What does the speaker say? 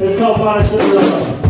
It's called Modern Cinderella.